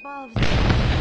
Above.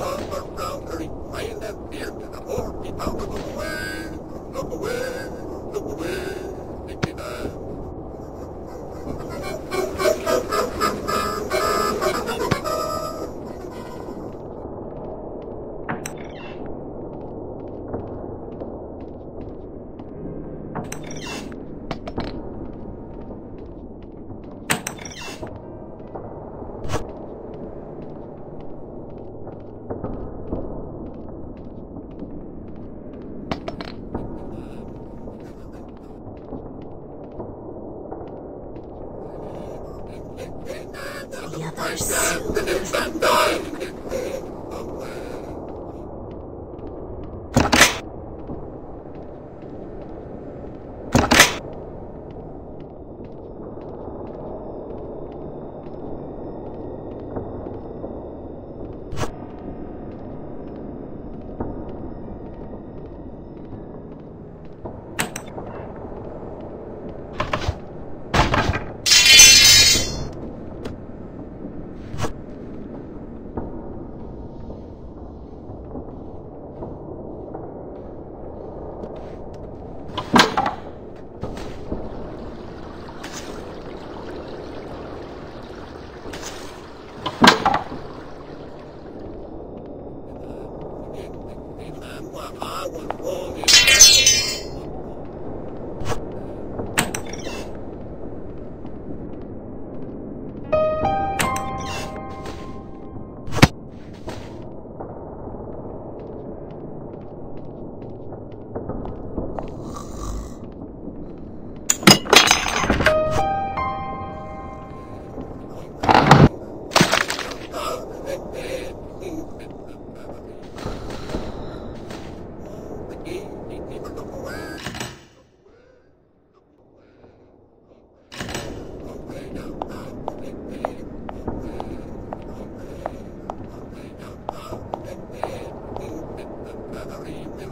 Oh, The others. William.